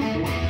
Música